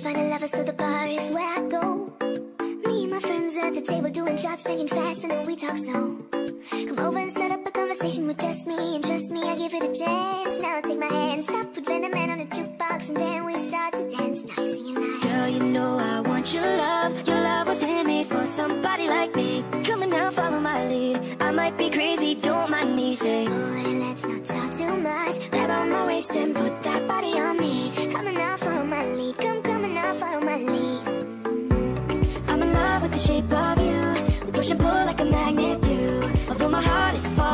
find a lover, so the bar is where I go. Me and my friends at the table doing shots, drinking fast, and then we talk slow. Come over and start up a conversation with just me, and trust me, I give it a chance. Now I take my hand, stop, put Van the Man on the jukebox, and then we start to dance. Now singing like, Girl, you know I want your love. Your love was handmade for somebody like me. Come on now, follow my lead. I might be crazy, don't mind me. Say, boy, let's not talk too much. Grab on my waist and put that body on me. Shape of you. We push and pull like a magnet do. Although my heart is falling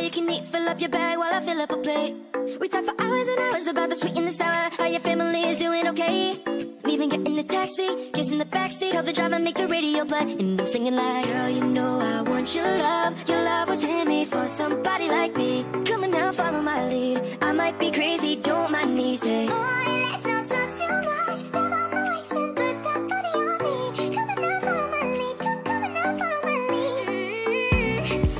all you can eat. Fill up your bag while I fill up a plate. We talk for hours and hours about the sweet and the sour. How your family is doing okay. Leaving, get in the taxi, kiss in the backseat. Tell the driver make the radio play, and I'm singing like, girl, you know I want your love. Your love was handmade for somebody like me. Come on now, follow my lead. I might be crazy, don't mind me. Say, Boy, let's not talk too much. Grab my waist and put that body on me. Come now, follow my lead. Come, come now, follow my lead. Mm. I'm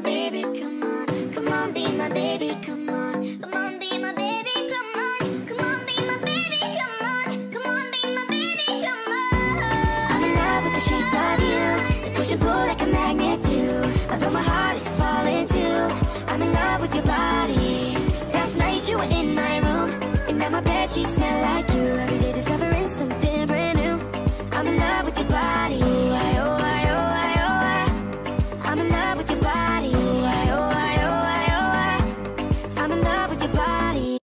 Baby, come on. Come on, be my baby, come on. Come on, be my baby, come on. Come on, be my baby, come on. Come on, be my baby, come on. I'm in love with the shape of you. We push and pull like a magnet do. Although my heart is falling too. I'm in love with your body. Last night you were in my room. And now my bed sheets smell like you.